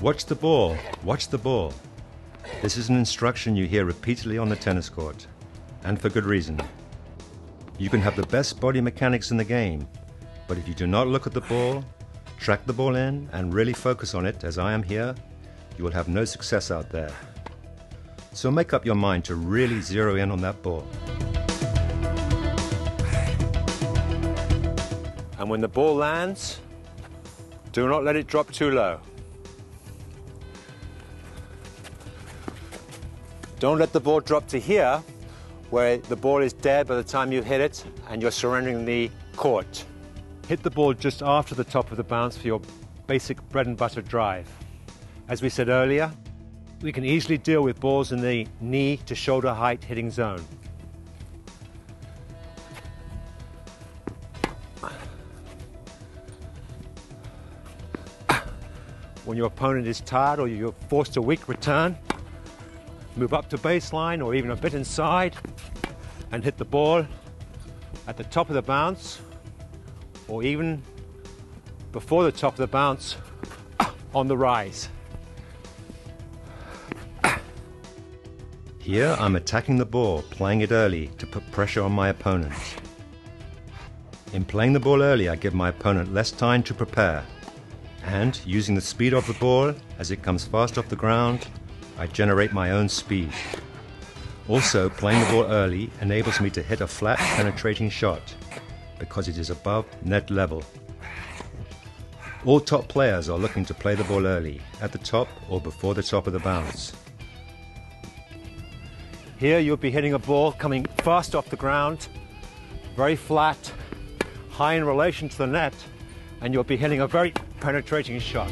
Watch the ball, watch the ball. This is an instruction you hear repeatedly on the tennis court, and for good reason. You can have the best body mechanics in the game, but if you do not look at the ball, track the ball in, and really focus on it, as I am here, you will have no success out there. So make up your mind to really zero in on that ball. And when the ball lands, do not let it drop too low. Don't let the ball drop to here, where the ball is dead by the time you hit it and you're surrendering the court. Hit the ball just after the top of the bounce for your basic bread and butter drive. As we said earlier, we can easily deal with balls in the knee to shoulder height hitting zone. When your opponent is tired or you're forced to weak return, move up to baseline or even a bit inside and hit the ball at the top of the bounce or even before the top of the bounce on the rise. Here I'm attacking the ball, playing it early to put pressure on my opponent. In playing the ball early, I give my opponent less time to prepare. And using the speed of the ball as it comes fast off the ground, I generate my own speed. Also, playing the ball early enables me to hit a flat, penetrating shot because it is above net level. All top players are looking to play the ball early, at the top or before the top of the bounce. Here you'll be hitting a ball coming fast off the ground, very flat, high in relation to the net, and you'll be hitting a very penetrating shot.